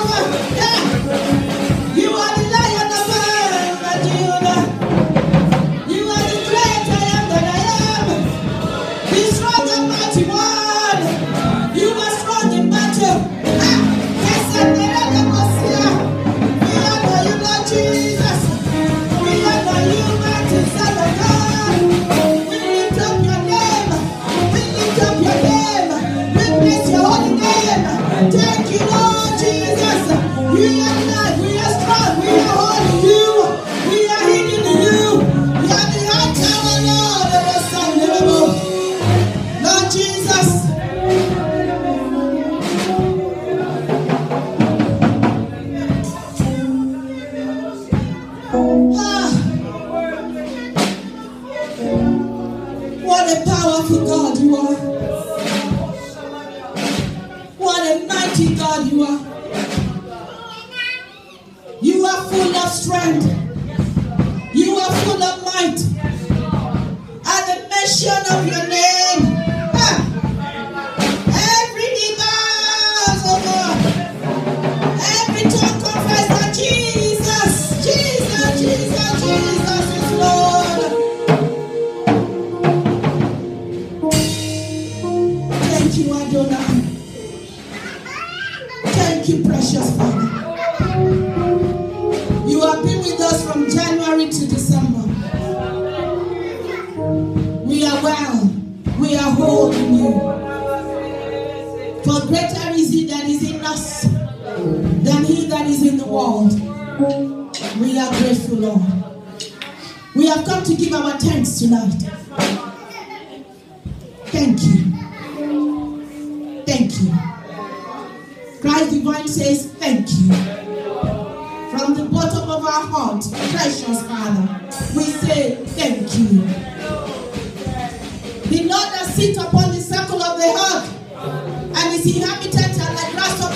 Hey! Able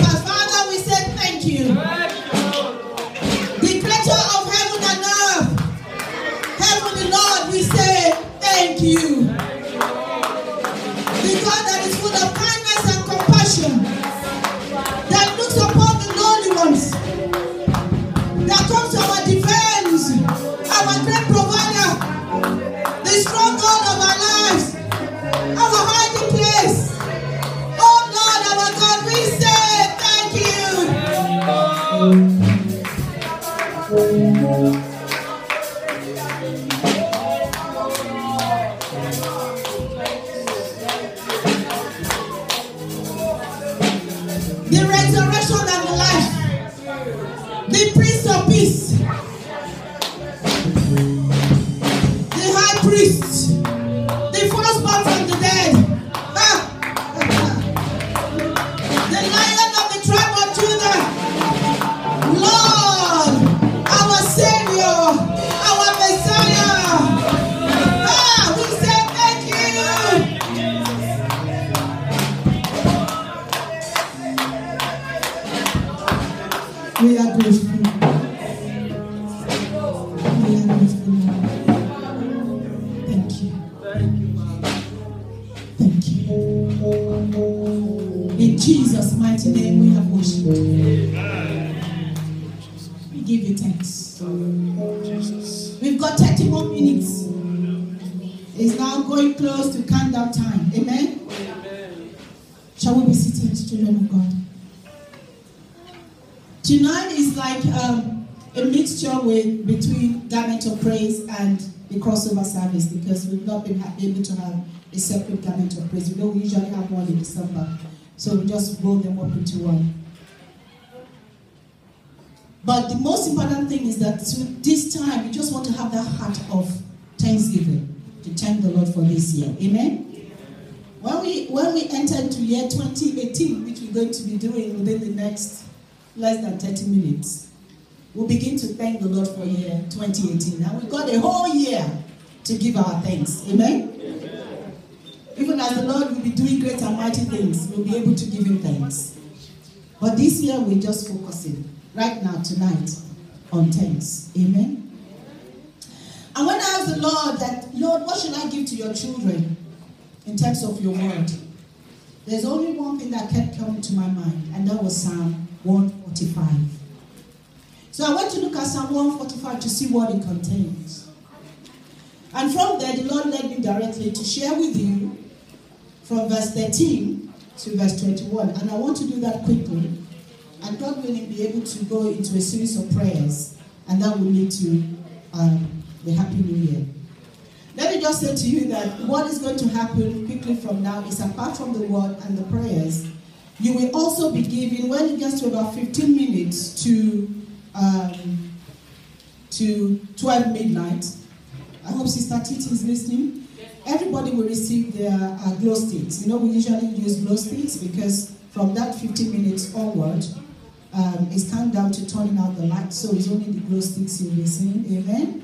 up into one. But the most important thing is that this time you just want to have that heart of thanksgiving to thank the Lord for this year. Amen. When we when we enter into year 2018, which we're going to be doing within the next less than 30 minutes, we'll begin to thank the Lord for year 2018. Now we've got a whole year to give our thanks. Amen? Even as the Lord will be doing great and mighty things, we'll be able to give Him thanks. But this year, we're just focusing right now, tonight, on thanks. Amen? And when I asked the Lord that, Lord, what should I give to your children in terms of your word? There's only one thing that kept coming to my mind, and that was Psalm 145. So I went to look at Psalm 145 to see what it contains. And from there, the Lord led me directly to share with you from verse 13 to verse 21. And I want to do that quickly. And God willing, be able to go into a series of prayers. And that will lead to um, the Happy New Year. Let me just say to you that what is going to happen quickly from now is apart from the word and the prayers, you will also be given, when it gets to about 15 minutes to, um, to 12 midnight, I hope Sister Titi is listening. Everybody will receive their uh, glow sticks. You know, we usually use glow sticks because from that 15 minutes onward, um, it's time down to turning out the light. So it's only the glow sticks you'll be seeing. Amen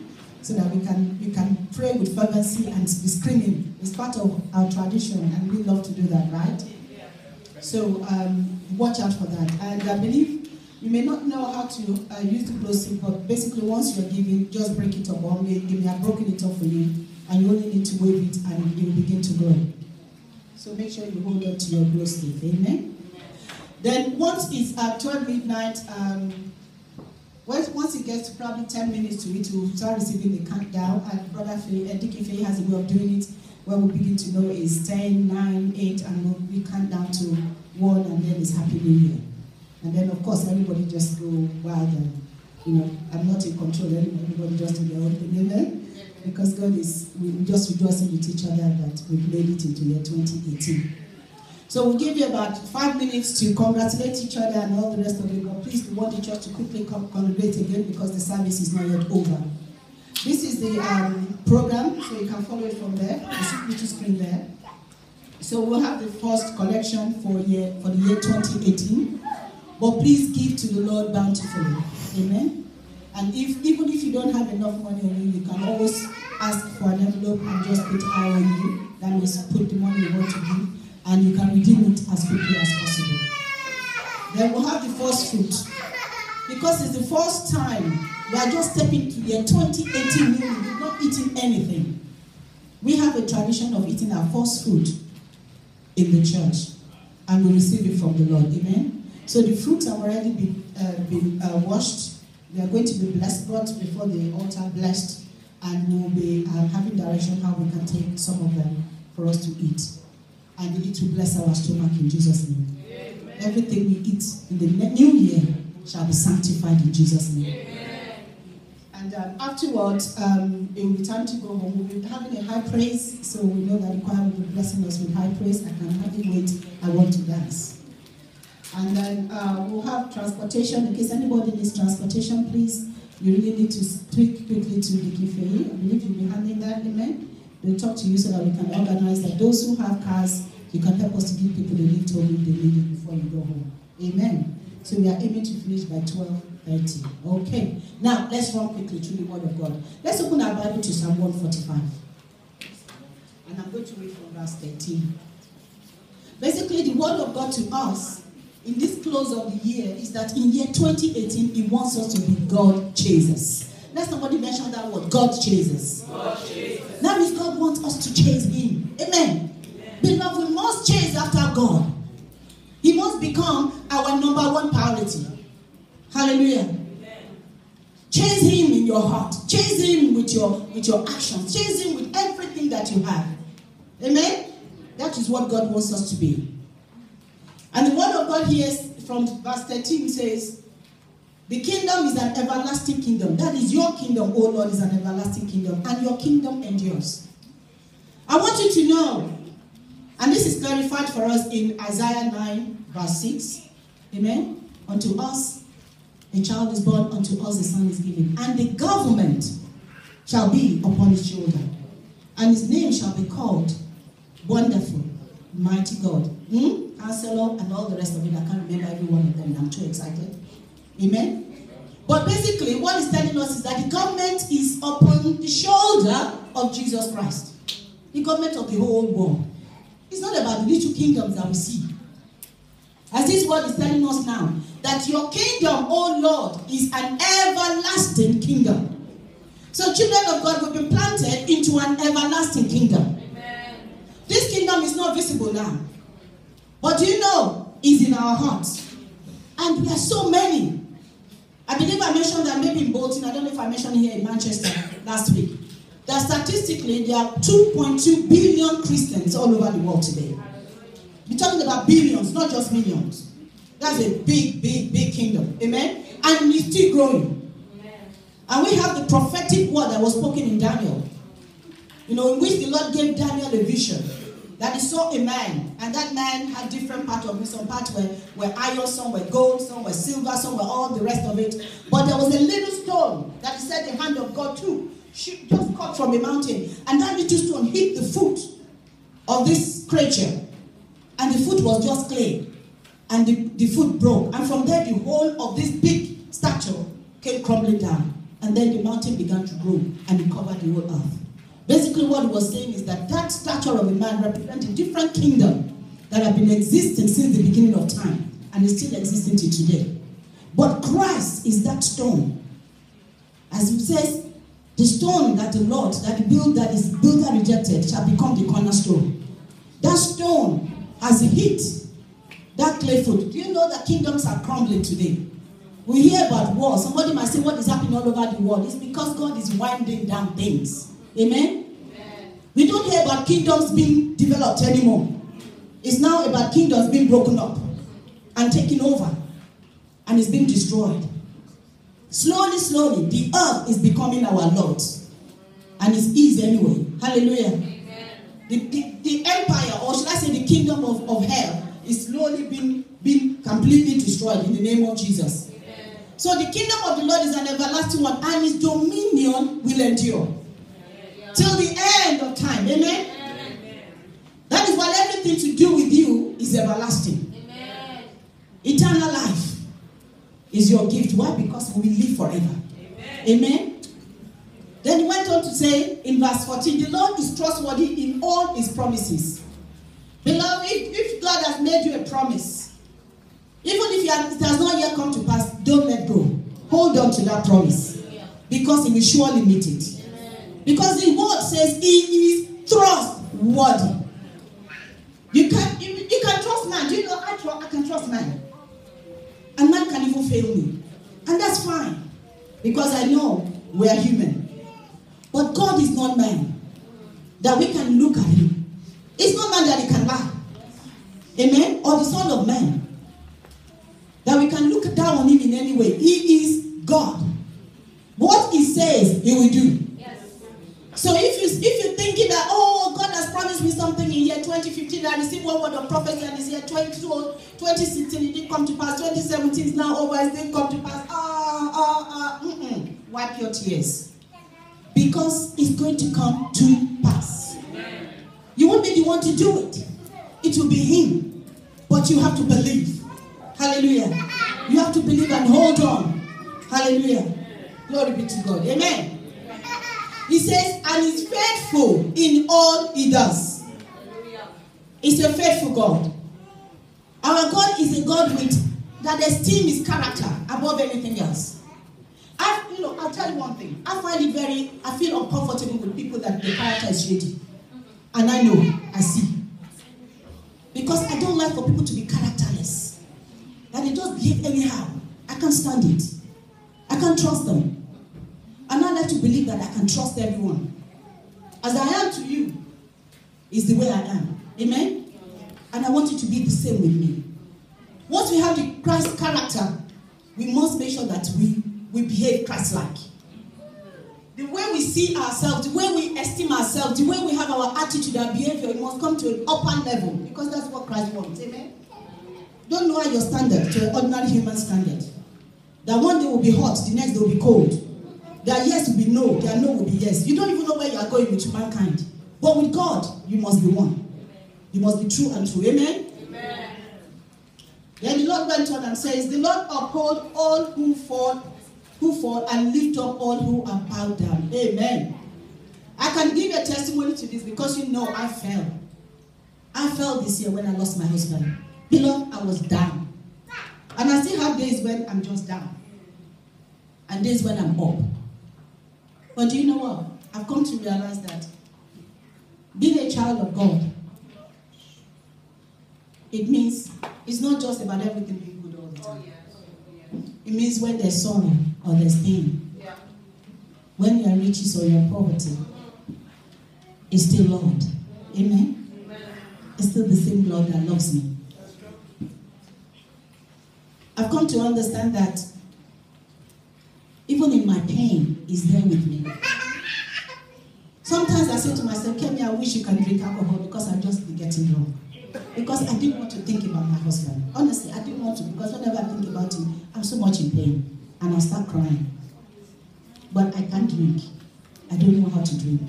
so that we can we can pray with fervency and be screaming. It's part of our tradition, and we love to do that, right? So um, watch out for that. And I believe you may not know how to uh, use the glow stick, but basically once you're giving, just break it up. They, may have broken it up for you, and you only need to wave it, and it will begin to glow. So make sure you hold on to your glow stick. Amen. Then once it's at 12 midnight, um, once it gets to probably 10 minutes to it, we'll start receiving the countdown. And Brother Faye, uh, Dickie Faye has a way of doing it where we begin to know it's 10, 9, 8, and we'll, we count down to 1, and then it's Happy New Year. And then, of course, everybody just go wild and, you know, I'm not in control. Everybody just do their own thing, amen? Because God is, we just rejoicing with each other that we've made it into year 2018. So we'll give you about five minutes to congratulate each other and all the rest of it. But please, we want the church to quickly congregate again because the service is not yet over. This is the um, program, so you can follow it from there. The screen there. So we'll have the first collection for year for the year 2018. But please give to the Lord bountifully. Amen. And if even if you don't have enough money on you, you can always ask for an envelope and just put I on you. That means put the money you want to give and you can redeem it as quickly as possible. Then we'll have the first fruit. Because it's the first time we are just stepping to year 2018 we've not eating anything. We have a tradition of eating our first fruit in the church and we receive it from the Lord. Amen. So the fruits have already been, uh, been uh, washed. They are going to be blessed, brought before the altar, blessed, and we'll be uh, having direction how we can take some of them for us to eat and begin to bless our stomach in Jesus' name. Amen. Everything we eat in the new year shall be sanctified in Jesus' name. Amen. And um, afterwards, um, it will be time to go home. We'll be having a high praise, so we know that the choir will be blessing us with high praise. I can hardly wait. I want to dance. And then uh, we'll have transportation. In case anybody needs transportation, please, you really need to speak quickly to the Kifei. I believe you'll be handling that, amen? We'll talk to you so that we can organize that. Those who have cars, you can help us to give people the lift home they need before you go home. Amen. So we are aiming to finish by 12.30. Okay. Now, let's run quickly through the Word of God. Let's open our Bible to Psalm 145. And I'm going to read from verse 13. Basically, the Word of God to us in this close of the year is that in year 2018, He wants us to be God chasers. Let somebody mention that word. God chases. God chases. That means God wants us to chase Him. Amen. Amen. Beloved, we must chase after God. He must become our number one priority. Hallelujah. Amen. Chase Him in your heart. Chase Him with your with your actions. Chase Him with everything that you have. Amen. That is what God wants us to be. God here from verse 13 says, the kingdom is an everlasting kingdom. That is your kingdom, oh Lord, is an everlasting kingdom. And your kingdom endures. I want you to know, and this is clarified for us in Isaiah 9, verse 6. Amen. Unto us a child is born, unto us a son is given. And the government shall be upon his shoulder. And his name shall be called Wonderful, Mighty God. Hmm? Counselor, and all the rest of it. I can't remember every one of them. I'm too excited. Amen? But basically, what he's telling us is that the government is upon the shoulder of Jesus Christ. The government of the whole world. It's not about the little kingdoms that we see. As this word is telling us now, that your kingdom, oh Lord, is an everlasting kingdom. So, children of God, we've been planted into an everlasting kingdom. Amen. This kingdom is not visible now. But you know, is in our hearts. And we are so many. I believe I mentioned that maybe in Bolton, I don't know if I mentioned here in Manchester last week, that statistically there are 2.2 billion Christians all over the world today. We're talking about billions, not just millions. That's a big, big, big kingdom. Amen? And it's still growing. And we have the prophetic word that was spoken in Daniel. You know, in which the Lord gave Daniel a vision that he saw a man, and that man had different parts of it. Some parts were, were iron, some were gold, some were silver, some were all the rest of it. But there was a little stone that he said the hand of God took, just cut from a mountain. And that little stone hit the foot of this creature. And the foot was just clay. And the, the foot broke. And from there, the whole of this big statue came crumbling down. And then the mountain began to grow and it covered the whole earth. Basically, what he was saying is that that stature of a man represents a different kingdom that have been existing since the beginning of time and is still existing to today. But Christ is that stone. As he says, the stone that the Lord, that the build that is builder rejected, shall become the cornerstone. That stone has hit that clay foot. Do you know that kingdoms are crumbling today? We hear about war. Somebody might say, What is happening all over the world? It's because God is winding down things. Amen? Amen? We don't hear about kingdoms being developed anymore. It's now about kingdoms being broken up and taken over and it's being destroyed. Slowly, slowly, the earth is becoming our Lord. And it's easy anyway. Hallelujah. The, the, the, empire, or should I say the kingdom of, of hell, is slowly being, being completely destroyed in the name of Jesus. Amen. So the kingdom of the Lord is an everlasting one, and his dominion will endure till the end of time. Amen? Amen. That is why everything to do with you is everlasting. Amen. Eternal life is your gift. Why? Because we live forever. Amen. Amen. Then he went on to say in verse 14, the Lord is trustworthy in all his promises. Beloved, if, if God has made you a promise, even if it has not yet come to pass, don't let go. Hold on to that promise. Because he will surely meet it. Because the word says he is trustworthy. You can you, you can trust man. Do you know I, tr- I can trust man? And man can even fail me. And that's fine. Because I know we are human. But God is not man. That we can look at him. It's not man that he can lie. Amen? Or the son of man. That we can look down on him in any way. He is God. What he says, he will do. So if you if you're thinking that oh God has promised me something in year 2015, I received one word of prophecy, and this year 2016 it didn't come to pass. 2017 is now over, it didn't come to pass. Ah ah ah. Wipe your tears, because it's going to come to pass. You won't be the one to do it. It will be Him, but you have to believe. Hallelujah. You have to believe and hold on. Hallelujah. Glory be to God. Amen. He says, and is faithful in all he does. He's a faithful God. Our God is a God with that esteem his character above anything else. I, you know, I'll tell you one thing. I find it very, I feel uncomfortable with people that the character is shady. And I know, I see. Because I don't like for people to be characterless. That they just behave anyhow. I can't stand it. I can't trust them. And not like to believe that I can trust everyone. As I am to you, is the way I am. Amen? And I want you to be the same with me. Once we have the Christ character, we must make sure that we, we behave Christ-like. The way we see ourselves, the way we esteem ourselves, the way we have our attitude and behavior, it must come to an upper level because that's what Christ wants. Amen? Don't lower your standard to an ordinary human standard. That one day will be hot, the next day will be cold. Their yes will be no, their no will be yes. You don't even know where you are going with mankind. But with God, you must be one. You must be true and true. Amen? Amen. Then the Lord went on and says, The Lord uphold all who fall, who fall, and lift up all who are bowed down. Amen. I can give a testimony to this because you know I fell. I fell this year when I lost my husband. Beloved, I was down. And I still have days when I'm just down. And days when I'm up. But do you know what? I've come to realize that being a child of God, it means it's not just about everything being good all the time. It means when there's sorrow or there's pain. Yeah. When you are riches or you're poverty, it's still Lord. Amen. Amen. It's still the same Lord that loves me. I've come to understand that even in my pain, He's there with me. Sometimes I say to myself, Kemi, I wish you can drink alcohol because I'll just be getting drunk. Because I didn't want to think about my husband. Honestly, I didn't want to because whenever I think about him, I'm so much in pain and I start crying. But I can't drink. I don't know how to drink.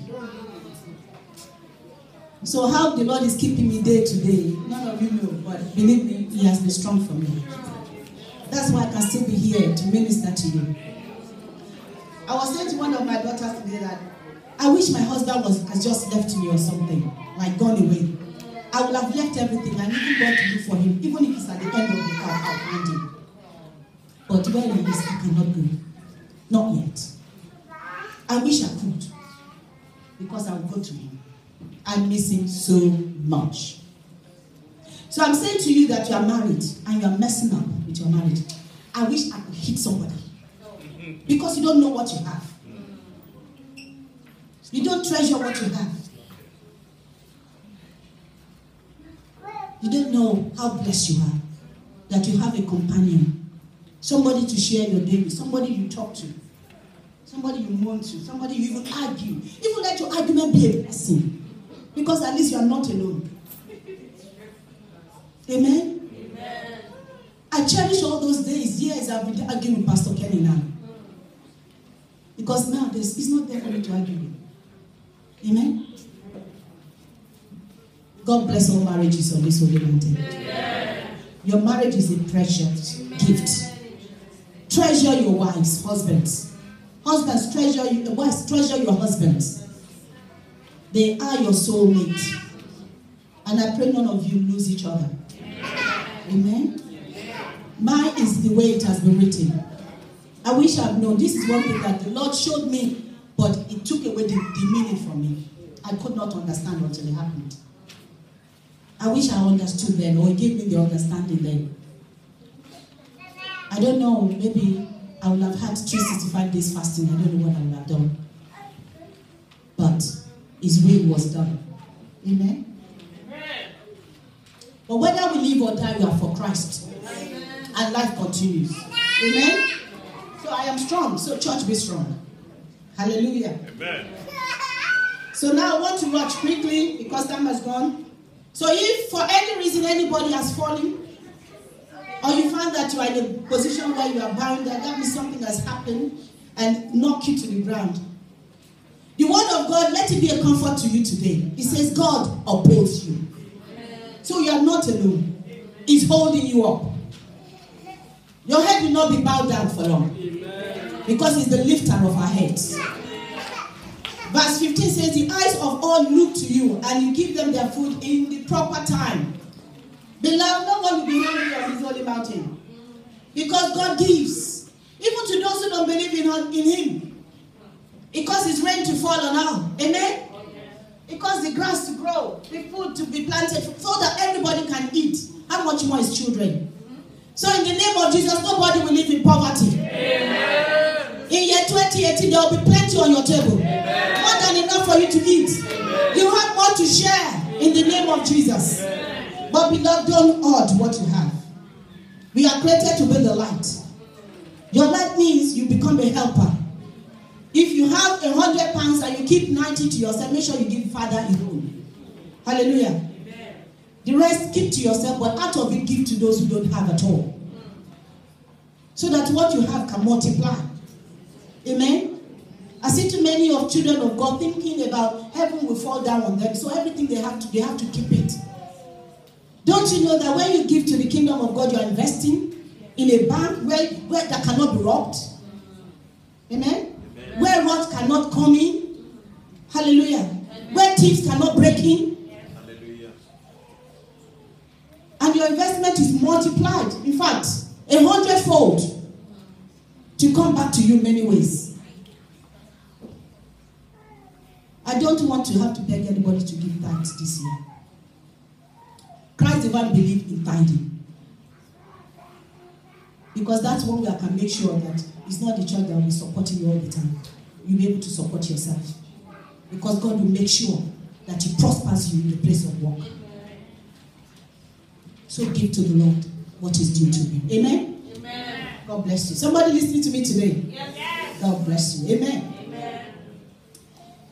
So how the Lord is keeping me day to day, none of you know, but believe me, He has been strong for me. That's why I can still be here to minister to you. I was saying to one of my daughters today that I wish my husband was has just left me or something, like gone away. I would have left everything and even what to do for him, even if it's at the end of the car, I'll find him. But where he is, I cannot go. Not yet. I wish I could. Because I will go to him. I miss him so much. So I'm saying to you that you are married and you are messing up with your marriage. I wish I could hit somebody. Because you don't know what you have. You don't treasure what you have. You don't know how blessed you are that you have a companion, somebody to share your day with, somebody you talk to, somebody you mourn to, somebody you even argue. Even let your argument be a blessing because at least you are not alone. Amen. Amen. I cherish all those days, years I've been arguing with Pastor Kenny now. Because now there's, it's not there for me to argue with. Amen. God bless all marriages on this holy mountain. Your marriage is a precious gift. Treasure your wives, husbands. Husbands, treasure your uh, wives, treasure your husbands. They are your soulmate. And I pray none of you lose each other. Amen. Mine is the way it has been written. I wish I'd known. This is one thing that the Lord showed me, but it took away the, the meaning from me. I could not understand until it happened. I wish I understood then, or He gave me the understanding then. I don't know, maybe I would have had 365 days fasting. I don't know what I would have done. But His will was done. Amen. But whether we live or die, we are for Christ. And life continues. Amen. So I am strong. So church be strong. Hallelujah. Amen. So now I want to watch quickly because time has gone. So if for any reason anybody has fallen, or you find that you are in a position where you are bound, that that means something has happened and knock you to the ground. The word of God, let it be a comfort to you today. It says God upholds you. So you are not alone. He's holding you up. Your head will not be bowed down for long. Because he's the lifter of our heads. Verse 15 says, The eyes of all look to you, and you give them their food in the proper time. Beloved, no one will be hungry on this holy mountain. Because God gives. Even to those who don't believe in, in Him. Because it's rain to fall on all. Amen? Because the grass to grow, the food to be planted, so that everybody can eat. How much more is children? So in the name of Jesus, nobody will live in poverty. In year 2018, there will be plenty on your table. More than enough for you to eat. You have more to share in the name of Jesus. But beloved, don't hoard what you have. We are created to be the light. Your light means you become a helper. If you have a hundred pounds and you keep 90 to yourself, make sure you give Father own. Hallelujah. The rest keep to yourself, but out of it, give to those who don't have at all. So that what you have can multiply. Amen. I see too many of children of God thinking about heaven will fall down on them. So everything they have to, they have to keep it. Don't you know that when you give to the kingdom of God, you are investing in a bank where, where that cannot be robbed? Amen? Where rot cannot come in? Hallelujah. Where thieves cannot break in? Hallelujah. And your investment is multiplied. In fact, a hundredfold to come back to you many ways. I don't want to have to beg anybody to give tithes this year. Christ even believed in tithing. Because that's one way I can make sure that it's not the church that will be supporting you all the time. You'll be able to support yourself. Because God will make sure that He prospers you in the place of work. So give to the Lord what is due to Him. Amen? God bless you. Somebody listening to me today? Yes. God bless you. Amen. Amen.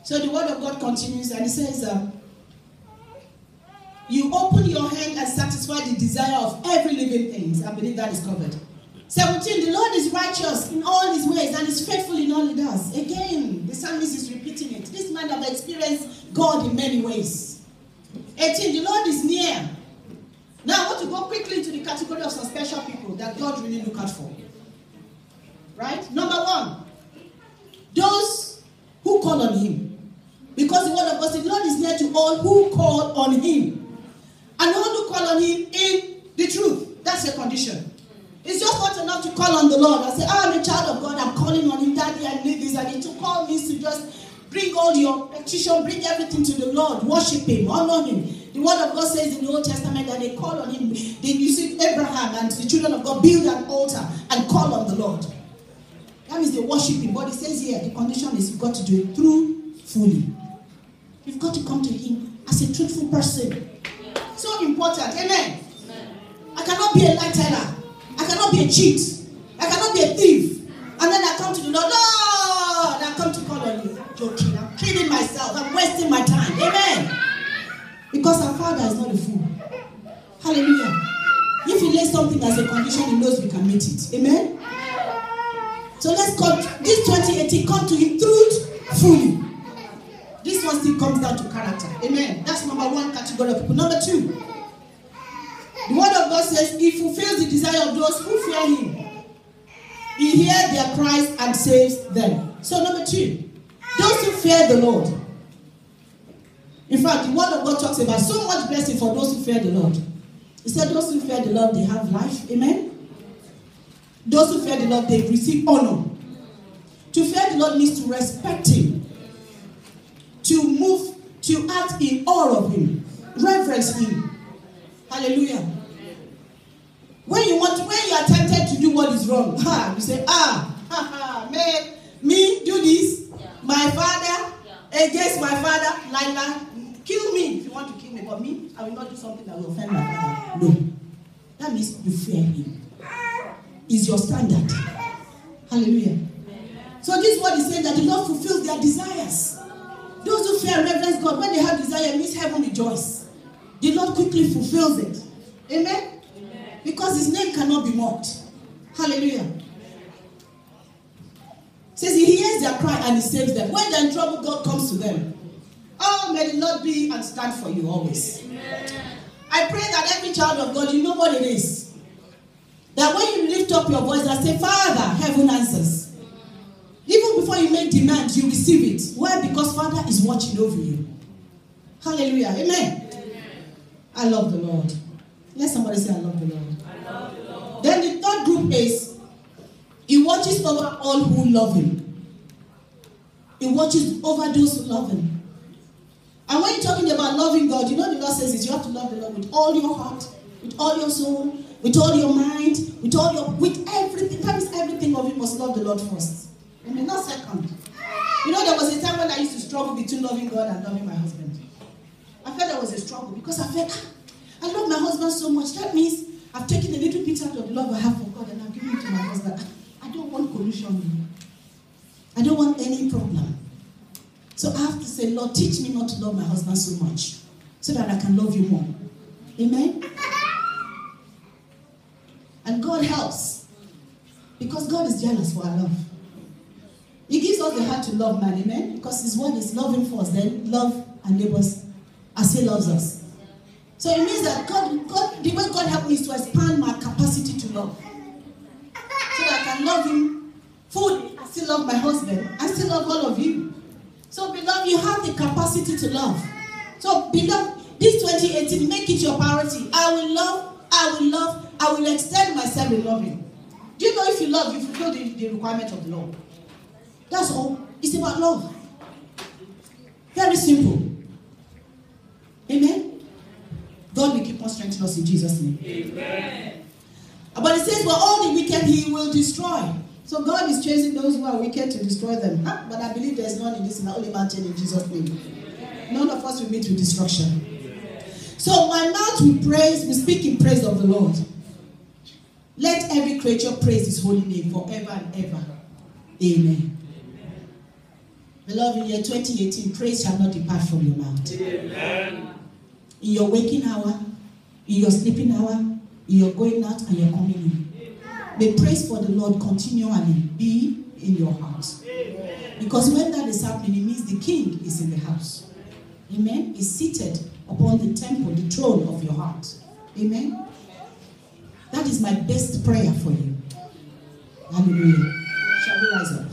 So the word of God continues and it says, um, You open your hand and satisfy the desire of every living thing. I believe that is covered. 17, the Lord is righteous in all his ways and is faithful in all he does. Again, the psalmist is repeating it. This man have experienced God in many ways. 18, the Lord is near. Now I want to go quickly to the category of some special people that God really look out for. Right? Number one, those who call on him. Because the word of God says, the Lord is near to all who call on him. And all who call on him in the truth. That's a condition. It's just not enough to call on the Lord and say, oh, I'm a child of God, I'm calling on him, Daddy, I need this. I need to call me to just bring all your petition, bring everything to the Lord, worship him, honor him. The word of God says in the Old Testament that they call on him. They, you see, Abraham and the children of God build an altar and call on the Lord. That means they worship him. But he says here, the condition is you've got to do it through fully. You've got to come to him as a truthful person. So important. Amen. I cannot be a light teller. I cannot be a cheat. I cannot be a thief. And then I come to the Lord. Lord, I come to call on you. Joking. I'm kidding myself. I'm wasting my time. Amen. Because our Father is not a fool. Hallelujah. If He lays something as a condition, He knows we can meet it. Amen. So let's come. This 2018, come to Him truth fully. This one still comes down to character. Amen. That's number one category of people. Number two, the word of God says, He fulfills the desire of those who fear Him. He hears their cries and saves them. So, number two, those who fear the Lord. In fact, the word of God talks about so much blessing for those who fear the Lord. He said, Those who fear the Lord, they have life. Amen. Those who fear the Lord, they receive honor. To fear the Lord means to respect Him, to move, to act in awe of Him, reverence Him. Hallelujah. When you want, when you are tempted to do what is wrong, ha, you say, ah, ha, ha, man, me do this, my father against my father, like that. Kill me if you want to kill me, but me, I will not do something that will offend my father. No, that means you fear him. Is your standard. Hallelujah. So this word is saying that the Lord fulfills their desires. Those who fear and reverence God, when they have desire, means heaven rejoice. The Lord quickly fulfills it. Amen? Amen? Because his name cannot be mocked. Hallelujah. Says he hears their cry and he saves them. When they're in trouble, God comes to them. Oh, may the Lord be and stand for you always. Amen. I pray that every child of God, you know what it is. That when you lift up your voice and say, Father, heaven answers. Even before you make demands, you receive it. Why? Because Father is watching over you. Hallelujah. Amen. I love the Lord. Let somebody say, I love the Lord. I love the Lord. Then the third group is He watches over all who love Him. He watches over those who love Him. And when you're talking about loving God, you know the Lord says is you have to love the Lord with all your heart, with all your soul, with all your mind, with all your with everything. That means everything of you must love the Lord first. I mean, not second. You know, there was a time when I used to struggle between loving God and loving my husband. I felt there was a struggle because I felt, ah, I love my husband so much. That means I've taken a little bit out of the love I have for God and I've given it to my husband. I don't want collusion. I don't want any problem. So I have to say, Lord, teach me not to love my husband so much so that I can love you more. Amen? And God helps because God is jealous for our love. He gives us the heart to love man, amen? Because his word is loving him first, then love our neighbors as He loves us. So it means that God, God, the way God helped me is to expand my capacity to love. So that I can love Him fully. I still love my husband. I still love all of you. So, beloved, you have the capacity to love. So, beloved, this 2018, make it your priority. I will love, I will love, I will extend myself in loving. Do you know if you love, you fulfill the, the requirement of the law? That's all. It's about love. Very simple. Amen. God will keep on strengthening us in Jesus' name. Amen. But it says, well, all the wicked he will destroy. So God is chasing those who are wicked to destroy them. Huh? But I believe there's none in this in the only mountain in Jesus' name. None of us will meet with destruction. So my mouth will praise, will speak in praise of the Lord. Let every creature praise his holy name forever and ever. Amen. Beloved, in year 2018, praise shall not depart from your mouth. Amen. In your waking hour, in your sleeping hour, in your going out and your coming in. May praise for the Lord continually be in your house. Because when that is happening, it means the king is in the house. Amen. Is seated upon the temple, the throne of your heart. Amen. That is my best prayer for you. Hallelujah. Shall we rise up?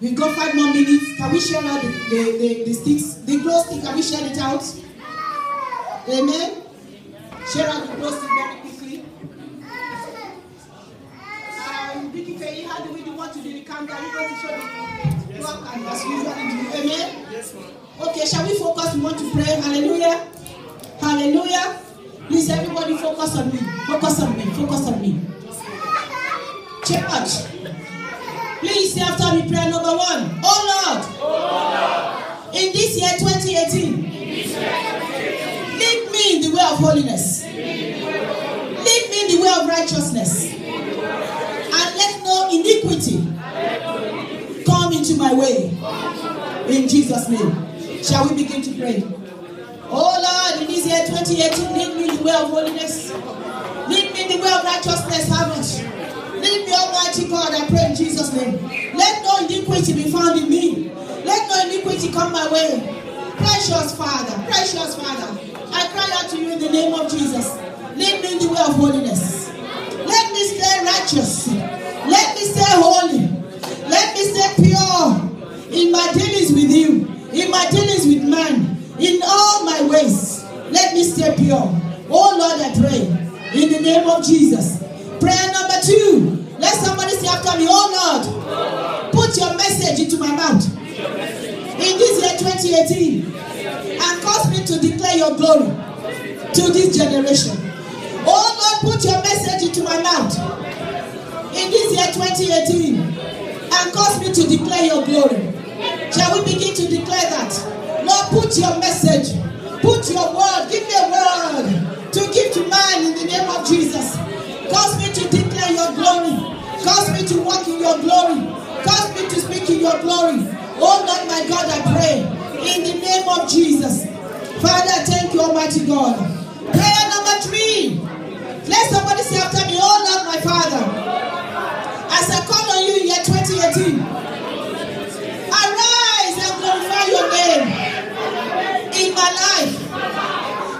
We've got five more minutes. Can we share out the, the, the, the sticks? The glow stick, can we share it out? Amen. Share out the glow stick very quickly. Um, Vicky Faye, how do we want to do the countdown? Are you going to show the clock and as usually do? Amen. Yes, ma'am. Okay, shall we focus? We want to pray. Hallelujah. Hallelujah. Please, everybody, focus on me. Focus on me. Focus on me. Church. Please say after me prayer number one. Oh Lord. In this year 2018. Lead me in the way of holiness. Lead me in the way of righteousness. And let no iniquity come into my way. In Jesus' name. Shall we begin to pray? Oh Lord, in this year 2018, lead me the way of holiness. Lead me the way of righteousness. Much? Lead me, Almighty God, I pray in Jesus' name. Let no iniquity be found in me. Let no iniquity come my way. Precious Father, precious Father, I cry out to you in the name of Jesus. Lead me in the way of holiness. Let me stay righteous. Let me stay holy. Let me stay pure in my dealings with you, in my dealings with man, in all my ways. Let me stay pure. Oh Lord, I pray in the name of Jesus. Prayer number two. Let somebody say after me, Oh Lord, put your message into my mouth. In this year 2018, and cause me to declare your glory to this generation. Oh Lord, put your message into my mouth. In this year 2018, and cause me to declare your glory. Shall we begin to declare that? Lord, put your message, put your word, give me a word to give to man in the name of Jesus. Cause me to declare your glory. Cause me to walk in your glory. Cause me to speak in your glory. Oh Lord, my God, I pray in the name of Jesus. Father, thank you, Almighty God. Prayer number three. Let somebody say after me, Oh Lord, my Father, as I call on you in year 2018, arise and glorify your name in my life.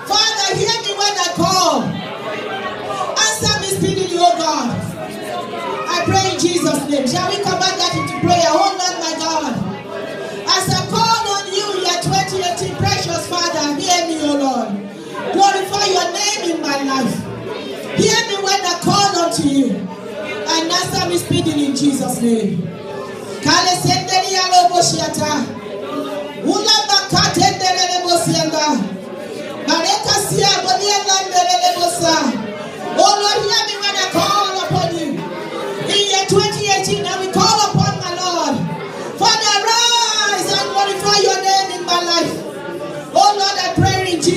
Father, hear me when I call. Answer me speedily, oh God. I pray in Jesus' name. Shall we come command that into prayer? Oh Lord, my God. As I call on you, year 2018, precious Father, hear me, oh Lord. Glorify your name in my life. Hear me when I call unto you. And answer me speedily in Jesus' name. Kale senderi ya lobo shiata.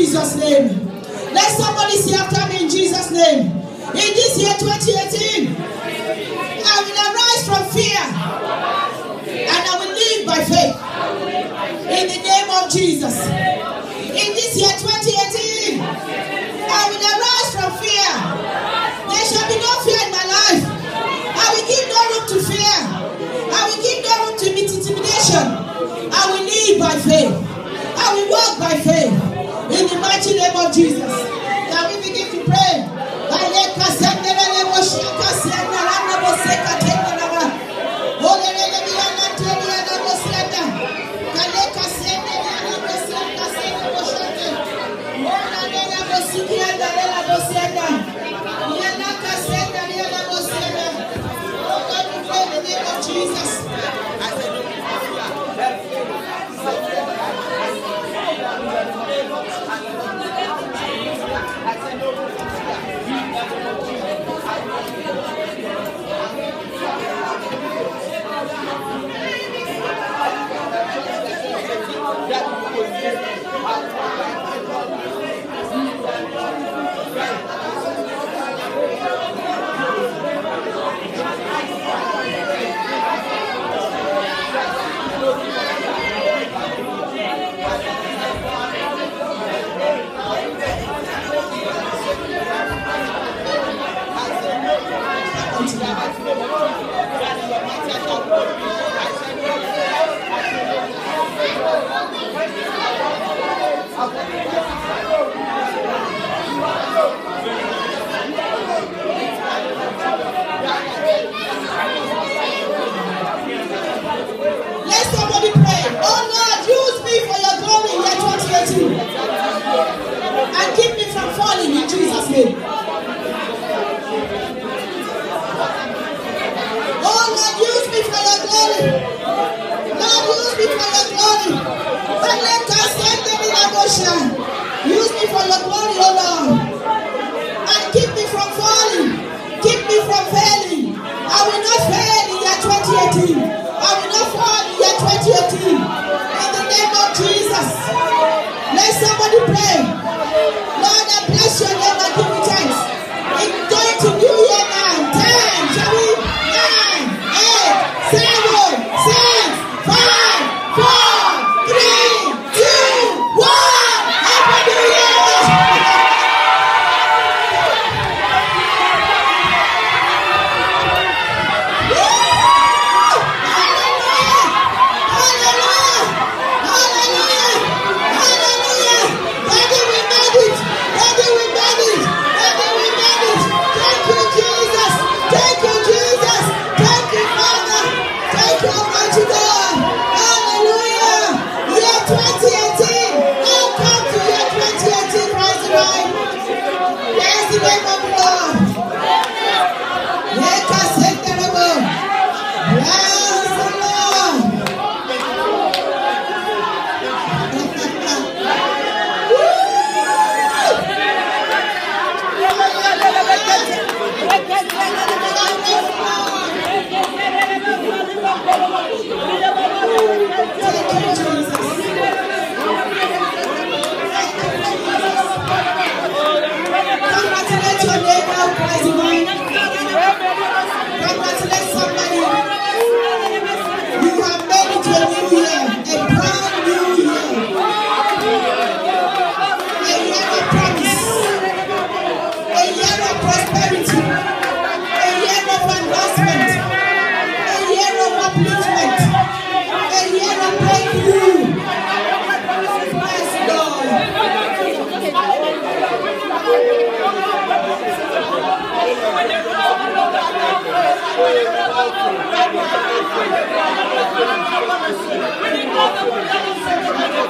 Jesus' name. Let somebody say after me in Jesus' name. In this year 2018, I will arise from fear and I will live by faith. In the name of Jesus.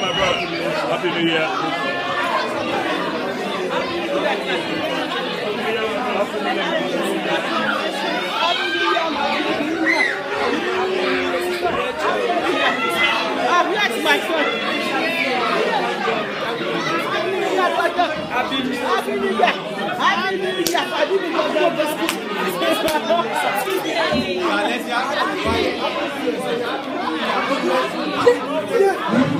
Welcome, my brother. Happy New Year. Happy New Year. Happy New Year. Happy New Year. Happy New Year. Happy New Year.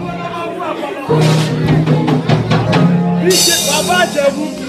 Bíṣe bàbá àjẹ̀wò.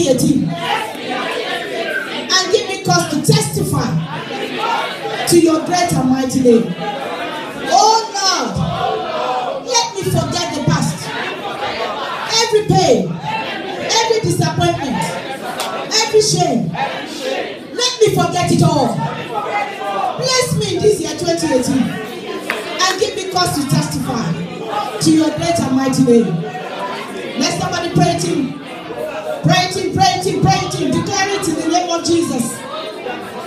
Year 2018 and give me cause to testify to your great and mighty name. Oh Lord, let me forget the past. Every pain, every disappointment, every shame. Let me forget it all. Bless me this year 2018 and give me cause to testify to your great and mighty name. Of Jesus.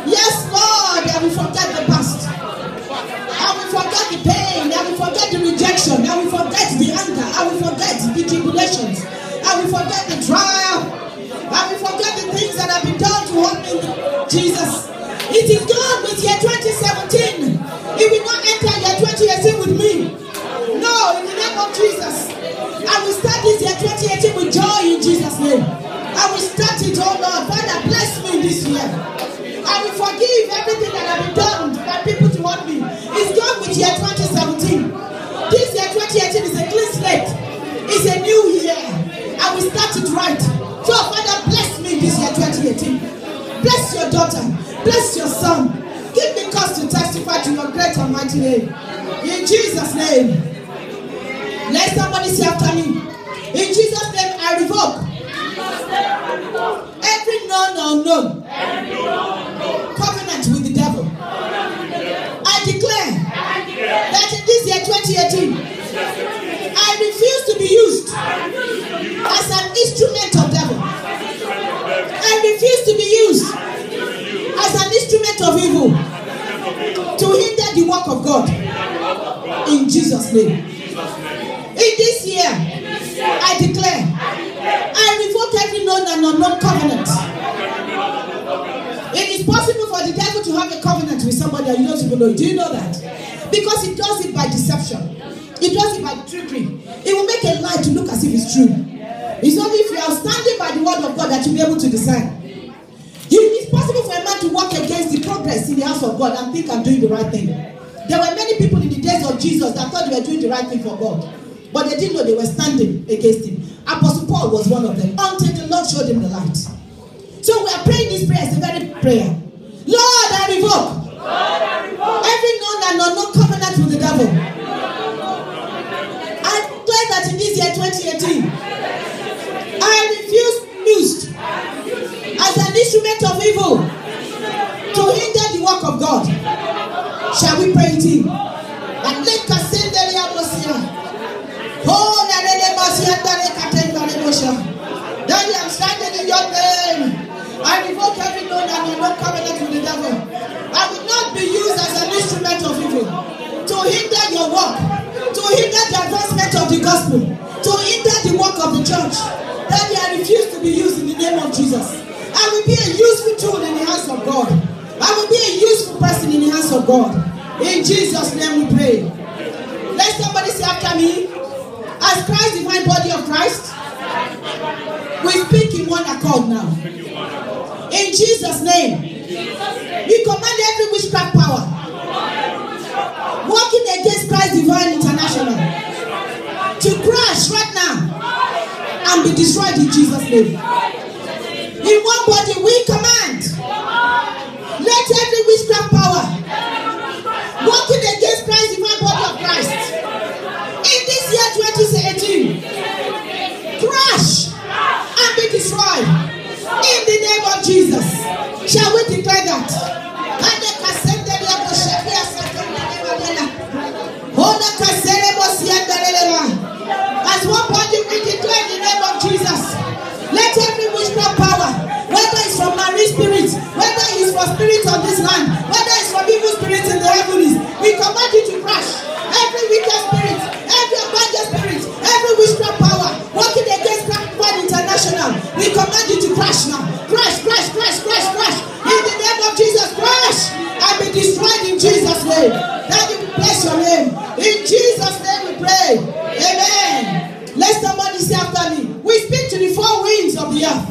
Yes, Lord, I will forget the past. I will forget the pain. I will forget the rejection. I will forget the anger. I will forget the tribulations. I will forget the trial. I will forget the things that have been done to hurt me. Jesus. It is gone with year 2017. It will not enter year 2018 with me. No, in the name of Jesus. I will start this year 2018 with joy in Jesus' name. I will start it, oh Lord. Father, bless me this year. I will forgive everything that have been done by people to hurt me. It's gone with year 2017. This year 2018 is a clean slate. It's a new year. I will start it right. So, Father, bless me this year 2018. Bless your daughter. Bless your son. Give me cause to testify to your great and mighty name. In Jesus' name. Let somebody say after me. In Jesus' every known unknown covenant with the devil. I declare that in this year 2018, I refuse to be used as an instrument of devil. I refuse to be used as an instrument of evil to hinder the work of God. In Jesus' name. In this year, I declare, I revoke every known and unknown covenant. It is possible for the devil to have a covenant with somebody that you don't even know. Do you know that? Because he does it by deception. He does it by trickery. It will make a lie to look as if it's true. It's only if you are standing by the word of God that you'll be able to discern. Is possible for a man to work against the progress in the house of God and think I'm doing the right thing. There were many people in the days of Jesus that thought they were doing the right thing for God, but they didn't know they were standing against him. Apostle Paul was one of them until the Lord showed him the light. So we are praying this prayer, it's a very prayer. Lord, I revoke, every known and unknown covenant with the devil. I declare that in this year 2018, I refuse used as an instrument of evil to hinder the work of God. Shall we pray it in? Oh, Nane Basia Dare Katen Dare Daddy, I'm standing in your name. I revoke every known and unknown covenant with the devil. I will not be used as an instrument of evil to hinder your work, to hinder the advancement of the gospel, to hinder the work of the church. Daddy, I refuse to be used in the name of Jesus. I will be a useful tool in the hands of God. I will be a useful person in the hands of God. In Jesus' name we pray. Let somebody say after me, as Christ, divine body of Christ, we speak in one accord now. In Jesus' name, we command every witchcraft power working against Christ The Vine International to crash right now and be destroyed in Jesus' name. In one body, we command let every witchcraft power working against in the name of Jesus. Shall we declare that? As one body, we declare in the name of Jesus. Let every witchcraft power, whether it's from marine spirit, whether it's from spirit of this land, whether it's from evil spirits in the heavens, we command you to crash. Every wicked spirit, every abandoned spirit, every witchcraft power working against. now. We command you to crash now. Crash, crash, crash, crash, crash. In the name of Jesus, crash and be destroyed in Jesus' name. Daddy, you bless your name. In Jesus' name we pray. Amen. Let somebody say after me. We speak to the four winds of the earth.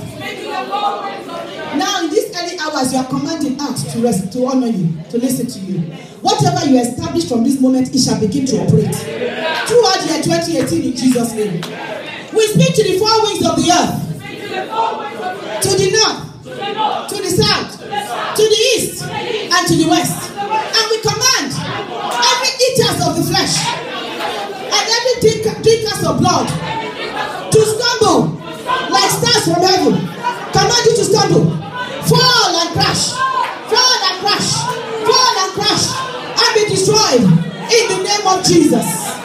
Now, in these early hours, you are commanding us to rest, to honor you, to listen to you. Whatever you establish from this moment, it shall begin to operate. Throughout the year 2018, in Jesus' name. We speak to the four winds of the earth to the north, to the south, to the east, and to the west. And we command every eaters of the flesh and every drinkers of blood to stumble like stars from heaven. Command you to stumble, fall and crash, fall and crash, fall and crash, and be destroyed in the name of Jesus.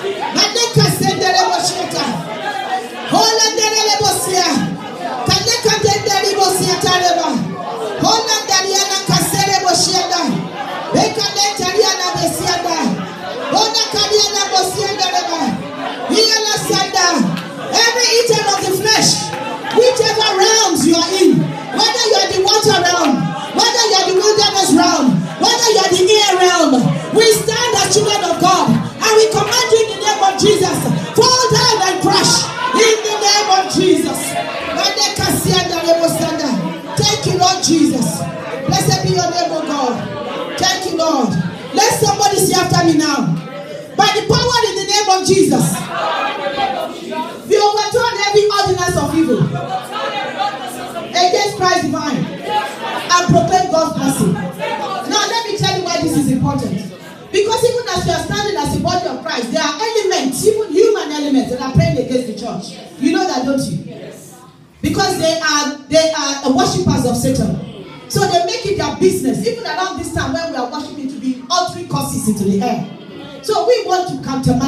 come to mind.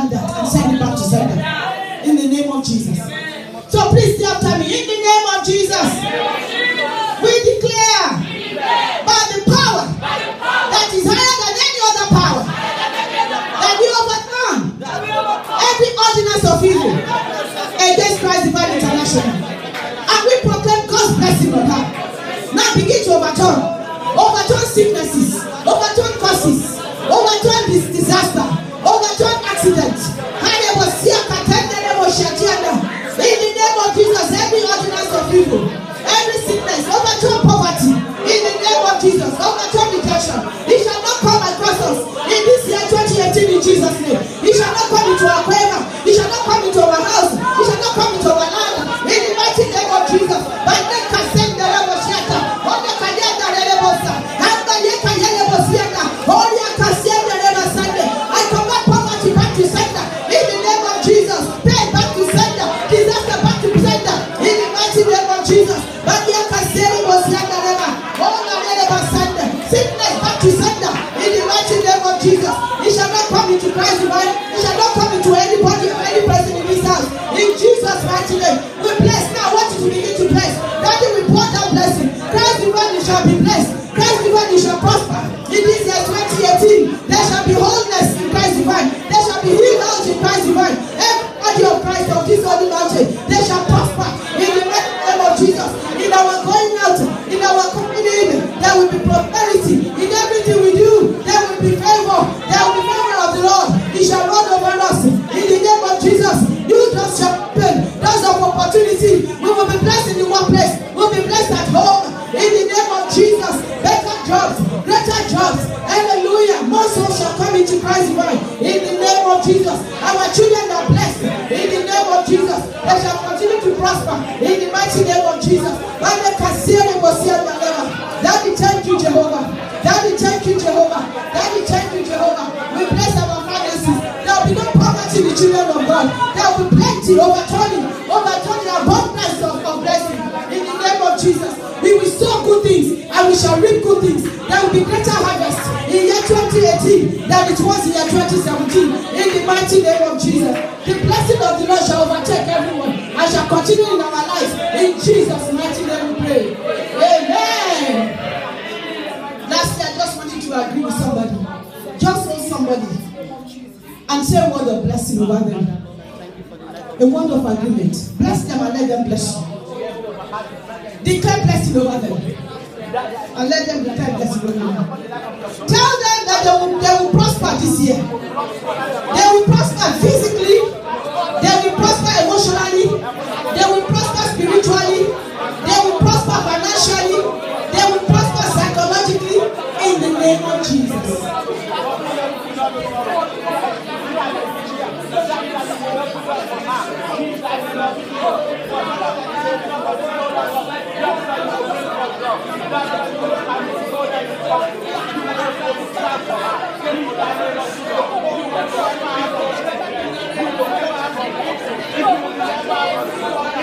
Name of Jesus.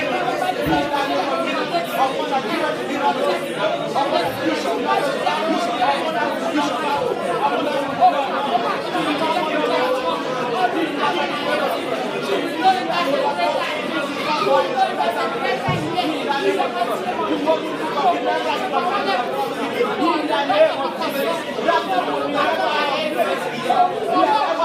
Yeah.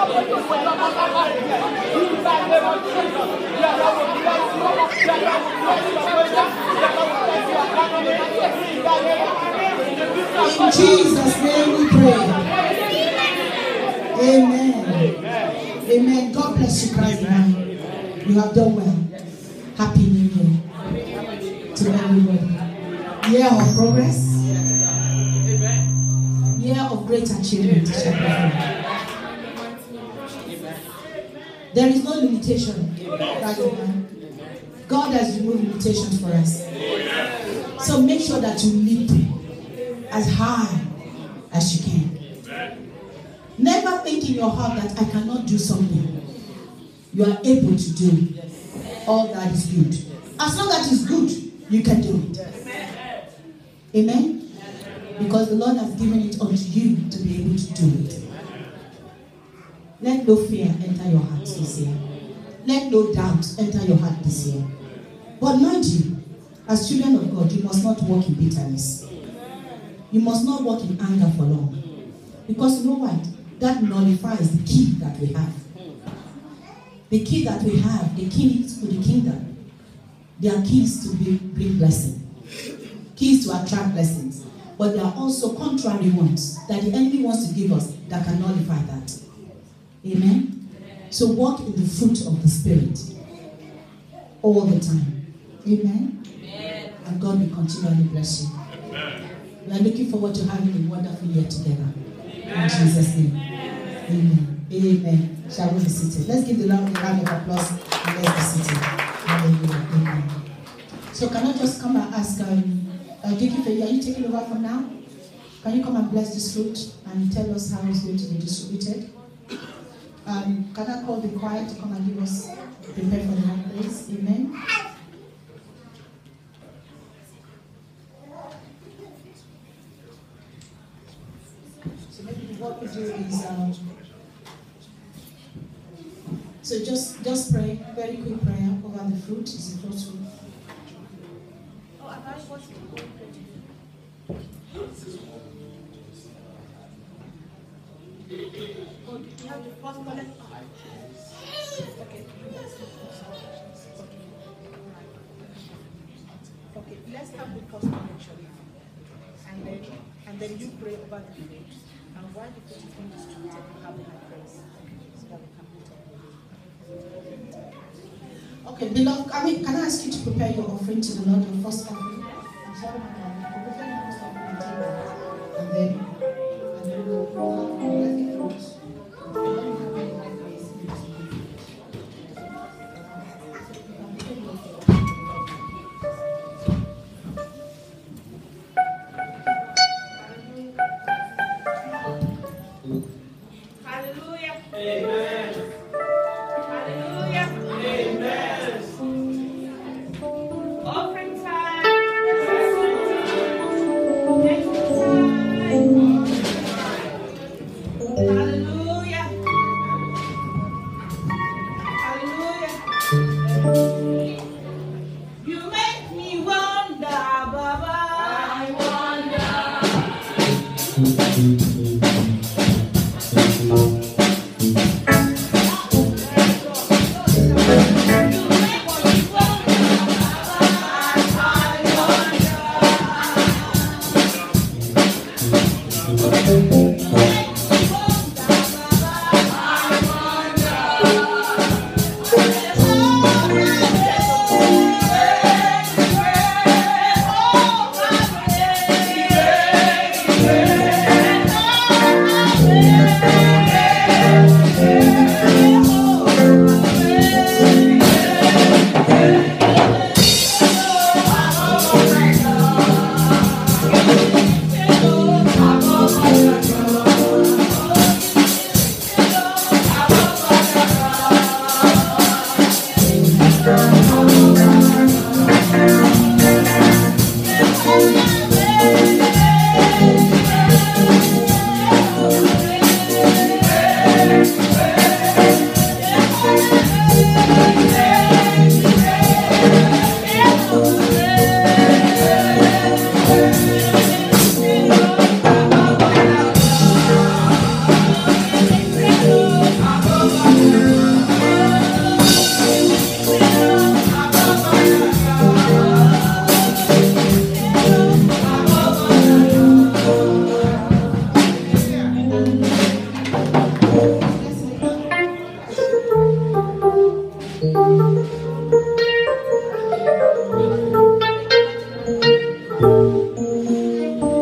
In Jesus' name we pray. Amen. Amen. God bless you, Christ. You have done well. Happy New Year to everybody. Year of progress. Year of great achievement. There is no limitation. God has removed limitations for us. So make sure that you leap as high as you can. Never think in your heart that I cannot do something. You are able to do all that is good. As long as it's good, you can do it. Amen? Because the Lord has given it unto you to be able to do it. Let no fear enter your heart this year. Let no doubt enter your heart this year. But mind you, as children of God, you must not walk in bitterness. You must not walk in anger for long. Because you know what? That nullifies the key that we have. The key that we have, the keys to the kingdom, they are keys to bring blessing, keys to attract blessings. But there are also contrary ones that the enemy wants to give us that can nullify that. Amen. So walk in the fruit of the Spirit all the time. Amen. And God will continually bless you. We are looking forward to having a wonderful year together. In Jesus' name. Amen. Amen. Shall we be seated? Let's give the Lord a round of applause and let's be seated. Hallelujah. Amen. So can I just come and ask um uh, Dickie Faye, are you taking over for now? Can you come and bless this fruit and tell us how it's going to be distributed? Um, can I call the choir to come and give us prepare for the night, please? Amen. So maybe what we do is um, so just just pray, very quick prayer over the fruit. Is the first one. Okay, let's have the first connection. And then, and then you pray over the food. And while being you. Okay, beloved, I mean, can I ask you to prepare your offering to the Lord, your first offering? And then, Hallelujah. Amen.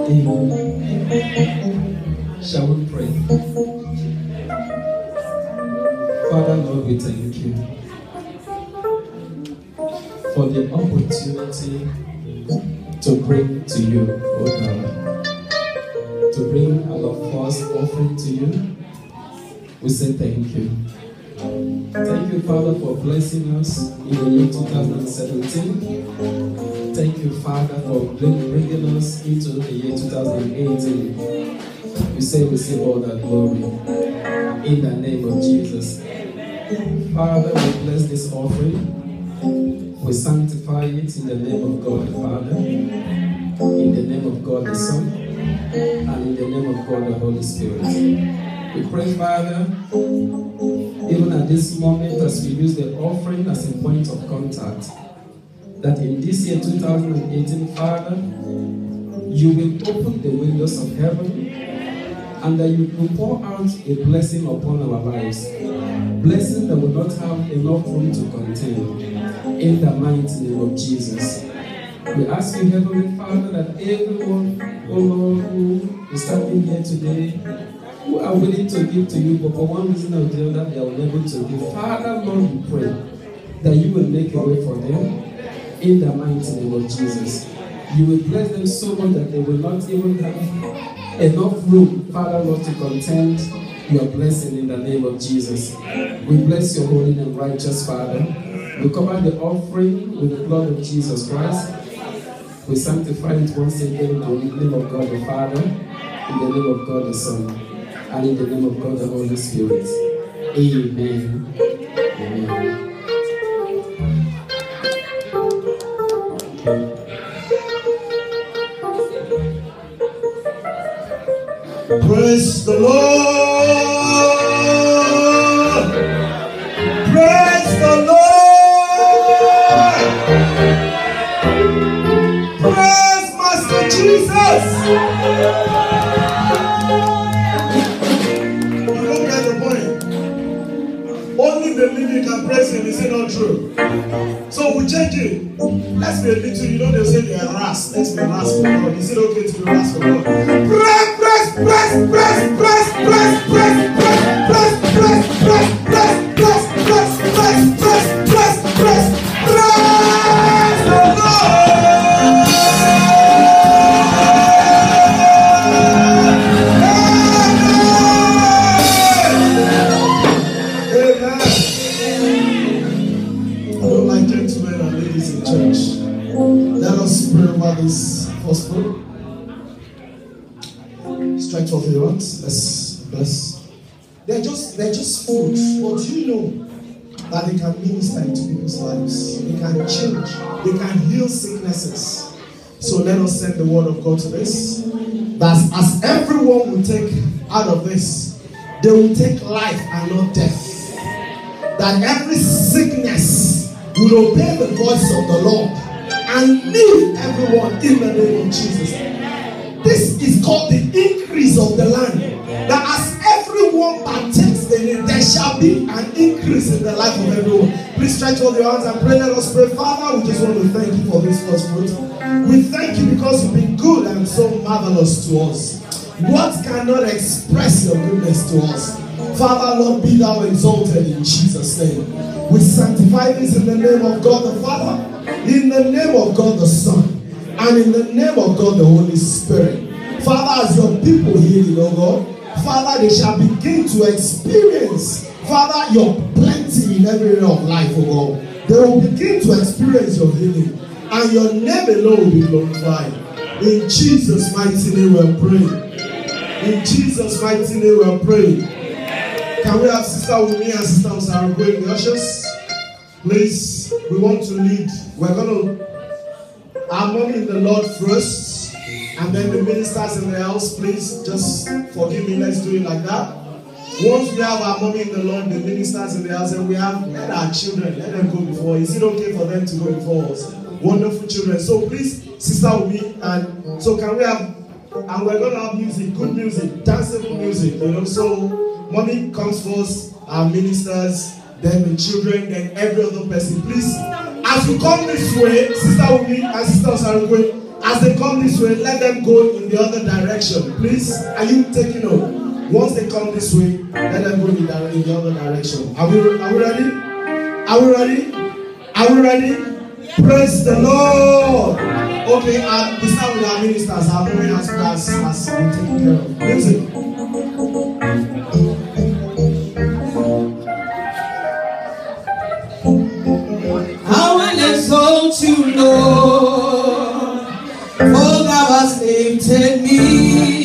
Amen. Shall we pray? Father, Lord, we thank you for the opportunity to bring to you, oh God, to bring our first offering to you. We say thank you. Thank you, Father, for blessing us in the year 2017. Thank you, Father, for bringing us into the year 2018. We say, receive all that glory in the name of Jesus. Father, we bless this offering. We sanctify it in the name of God the Father, in the name of God the Son, and in the name of God the Holy Spirit. We pray, Father, even at this moment as we use the offering as a point of contact, that in this year 2018, Father, you will open the windows of heaven and that you will pour out a blessing upon our lives. Blessing that will not have enough room to contain. In the mighty name of Jesus. We ask you, Heavenly Father, that everyone, oh Lord, who is standing here today, who are willing to give to you, but for one reason or the other, they are unable to give. Father, Lord, we pray that you will make a way for them in the mighty name of Jesus. You will bless them so much that they will not even have enough room, Father, Lord, to content your blessing in the name of Jesus. We bless your holy and righteous Father. We cover the offering with the blood of Jesus Christ. We sanctify it once again in the name of God the Father, in the name of God the Son, and in the name of God the Holy Spirit. Amen. Amen. Praise the Lord. Praise the Lord. Praise Master Jesus. You don't get the point. Only the living can praise him. Is it not true? So we change it. Let's be a little, you know, they say they are ras. Let's be ras for God. Is it okay to be ras for God? Your hands and pray. Let us pray. Father, we just want to thank you for this first fruit. We thank you because you've been good and so marvelous to us. What cannot express your goodness to us? Father, Lord, be thou exalted in Jesus' name. We sanctify this in the name of God the Father, in the name of God the Son, and in the name of God the Holy Spirit. Father, as your people hear you, oh God, Father, they shall begin to experience, Father, your plenty in every area of life, oh God. They will begin to experience your healing, and your name alone will be glorified. In Jesus' mighty name we are praying. In Jesus' mighty name we are praying. Can we have Sister Wumi and Sister Osara going the ushers? Please, we want to lead. We're going to our mommy in the Lord first, and then the ministers in the house. Please, just forgive me. Let's do it like that. Once we have our mommy in the Lord, the ministers in the house, and we have let our children let them go before. Is it okay for them to go before us? Wonderful children. So please, Sister Wumi, and so can we have and we're gonna have music, good music, danceable music, you know. So mommy comes first, our ministers, then the children, then every other person. Please, as you come this way, Sister Wumi and Sister Osarugwe, as they come this way, let them go in the other direction. Please, are you taking note? Once they come this way, let them go in the, in the other direction. Are we, are we ready? Are we ready? Are we ready? Praise the Lord. Okay, uh, we start with our ministers. Our mommy has, has, has been taken care of. Music. Exalt you, Lord, for thou hast lifted me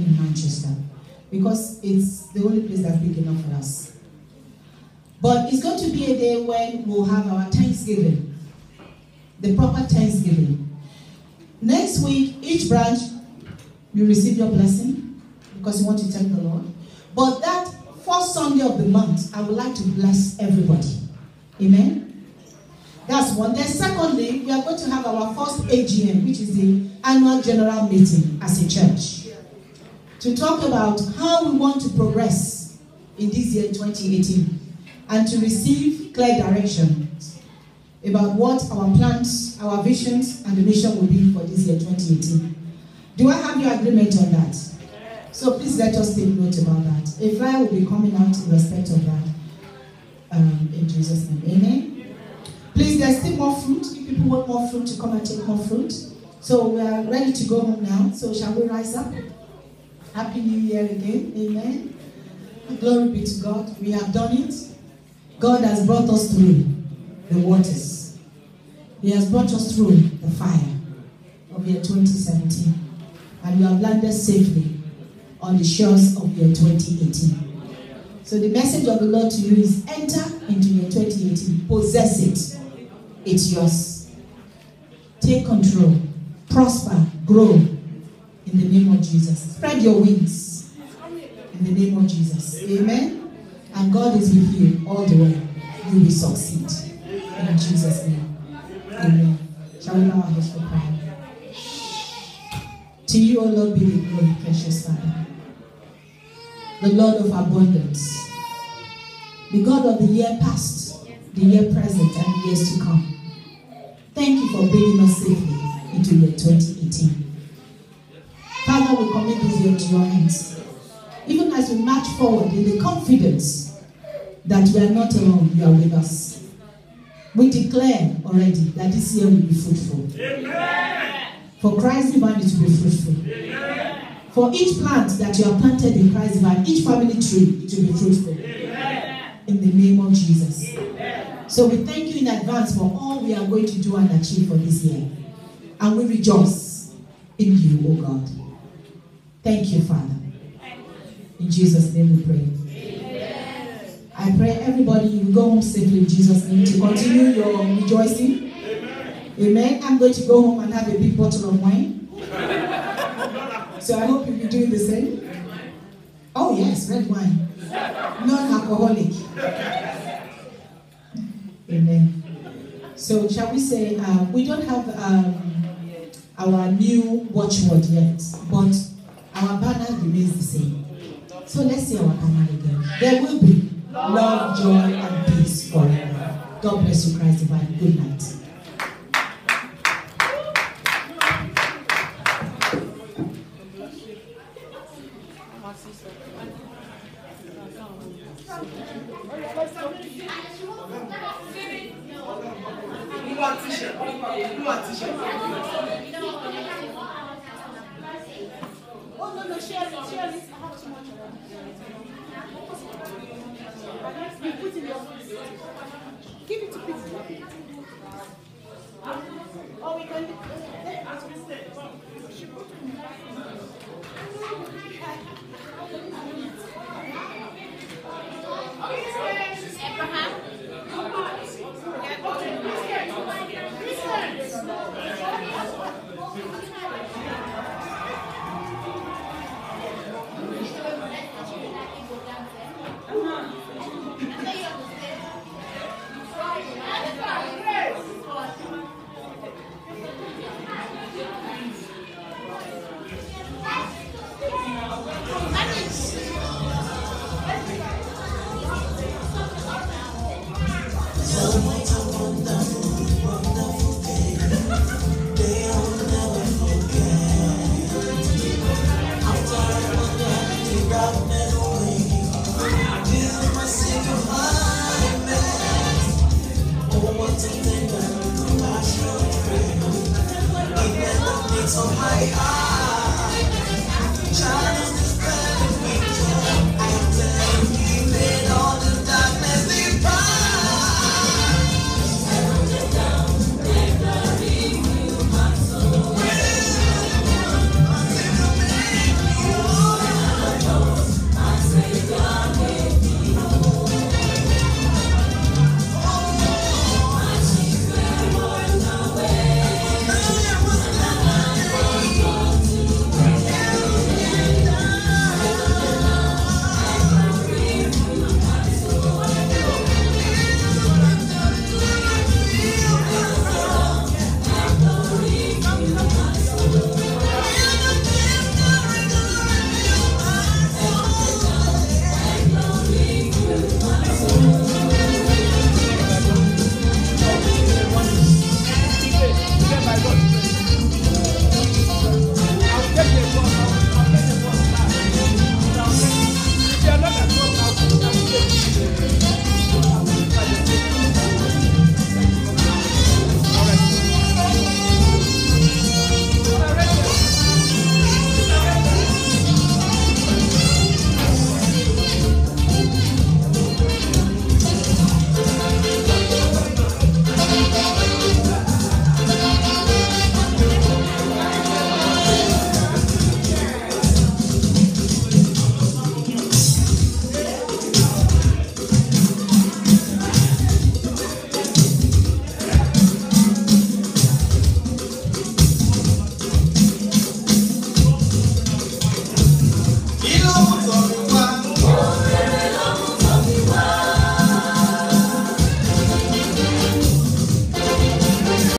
in Manchester, because it's the only place that's big enough for us. But it's going to be a day when we'll have our Thanksgiving, the proper Thanksgiving. Next week, each branch you receive your blessing because you want to thank the Lord. But that first Sunday of the month, I would like to bless everybody. Amen. That's one. Then, secondly, we are going to have our first AGM, which is the annual general meeting as a church, to talk about how we want to progress in this year 2018 and to receive clear direction about what our plans, our visions, and the mission will be for this year 2018. Do I have your agreement on that? So please let us take note about that. A flyer will be coming out in respect of that um, in Jesus' name. Amen. Please, there's still more fruit. If people want more fruit, to come and take more fruit. So we are ready to go home now. So shall we rise up? Happy New Year again. Amen. Glory be to God. We have done it. God has brought us through the waters. He has brought us through the fire of year 2017. And we have landed safely on the shores of year 2018. So the message of the Lord to you is enter into year 2018. Possess it. It's yours. Take control. Prosper. Grow. In the name of Jesus. Spread your wings. In the name of Jesus. Amen. And God is with you all the way. You will succeed. In Jesus' name. Amen. Shall we bow our heads for prayer? To you, O Lord, be the glory, precious Father. The Lord of abundance. The God of the year past, the year present, and the years to come. Thank you for bringing us safely into year 2018. Father, we commit this year to your hands. Even as we march forward in the confidence that we are not alone, you are with us. We declare already that this year will be fruitful. Amen. For Christ The Vine it will be fruitful. Amen. For each plant that you have planted in Christ The Vine, each family tree, it will be fruitful. Amen. In the name of Jesus. So we thank you in advance for all we are going to do and achieve for this year. And we rejoice in you, O God. Thank you, Father. In Jesus' name we pray. I pray everybody will go home safely in Jesus' name to continue your rejoicing. Amen. I'm going to go home and have a big bottle of wine. So I hope you'll be doing the same. Oh, yes, red wine. Non alcoholic. Amen. So, shall we say, uh, we don't have um, our new watchword yet, but our banner remains the same. So, let's see our banner again. There will be love, joy, and peace forever. God bless you, Christ divine. Good night.